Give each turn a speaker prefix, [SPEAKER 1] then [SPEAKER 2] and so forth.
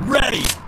[SPEAKER 1] Ready!